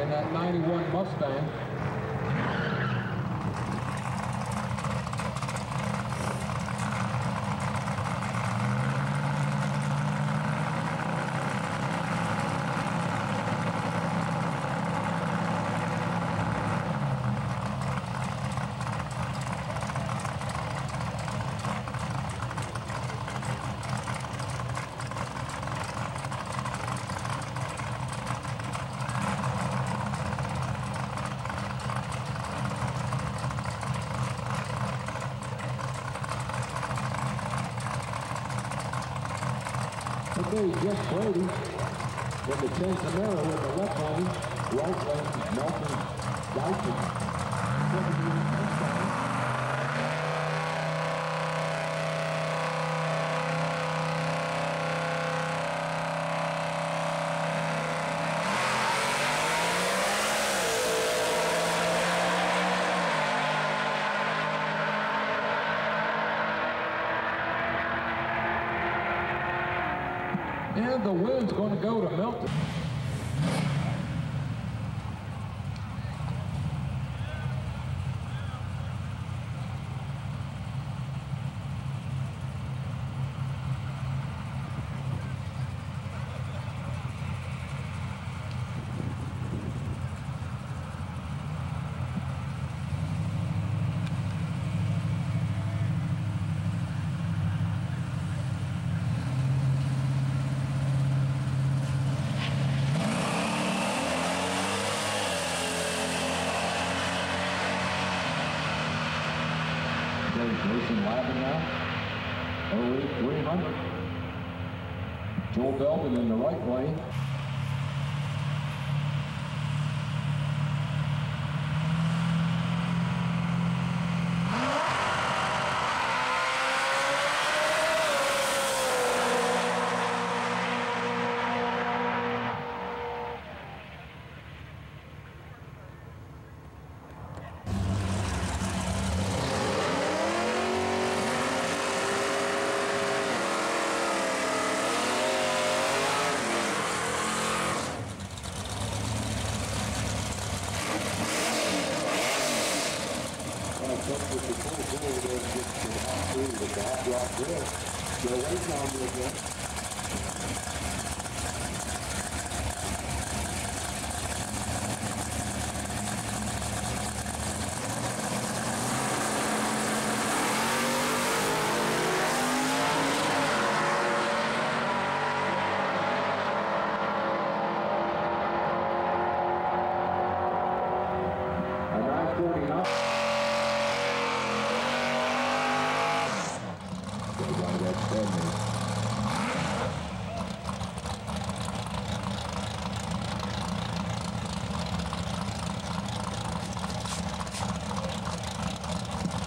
in that 91 Mustang. Okay, Jeff Brady with the 10 Camaro with the left lane, right lane, Nelson Dyson. The win's going to go to Milton. Joel Belvin in the right lane. A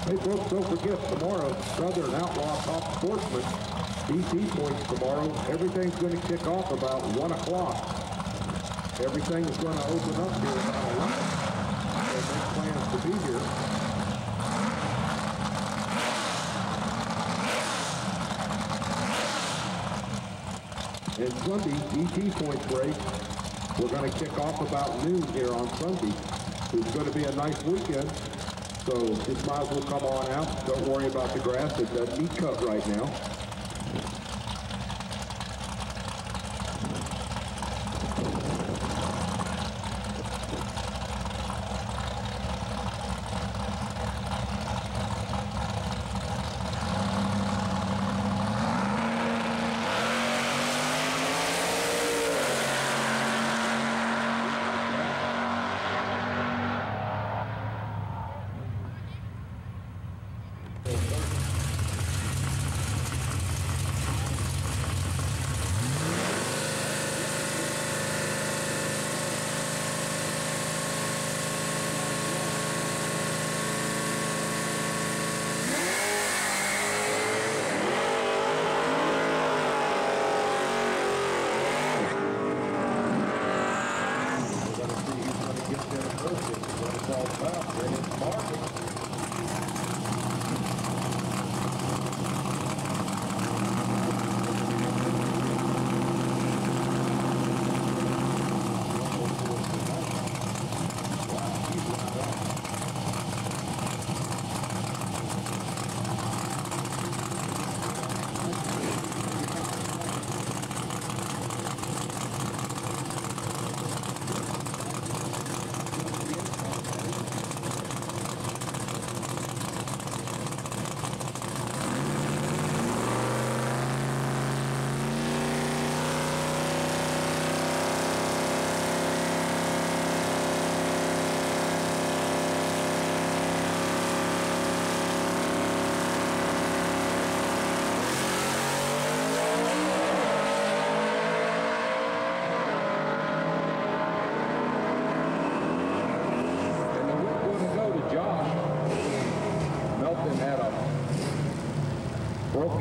Hey folks, don't forget tomorrow, Southern Outlaw Top Sportsman, DC points tomorrow. Everything's going to kick off about 1 o'clock. Everything is going to open up here about 11. So make plans to be here. And Sunday, DT points race, we're going to kick off about noon here on Sunday. It's going to be a nice weekend. So just might as well come on out. Don't worry about the grass. It doesn't need cut right now.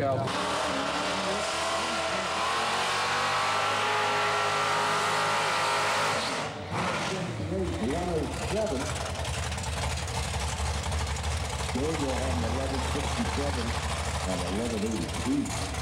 Out. Seven. Georgia on 1167 and 1183.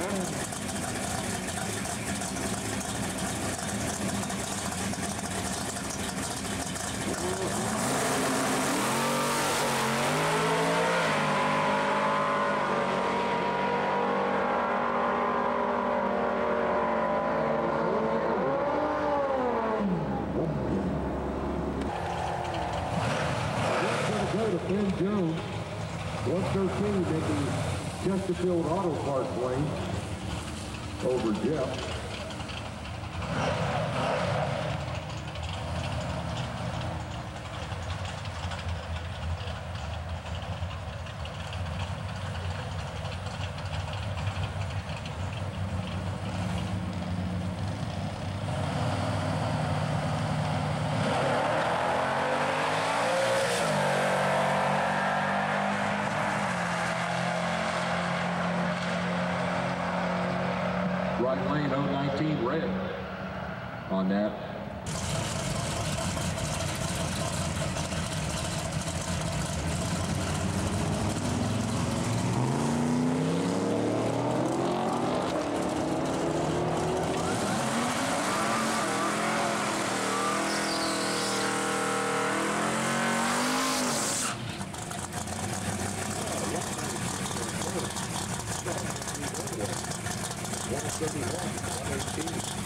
Uhum. The Auto Parts lane over Jeff. Right lane 019 red on that. 71, 102.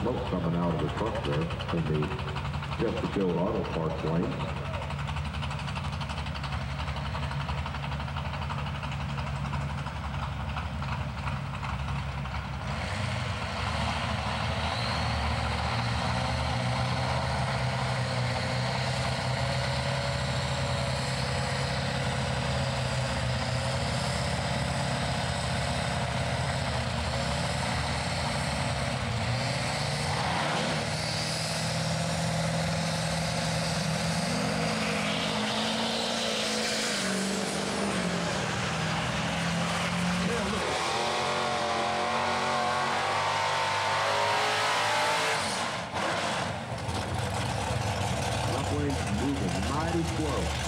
Smoke coming out of the truck there in the Chesterfield Auto Parts lane. Squirrels.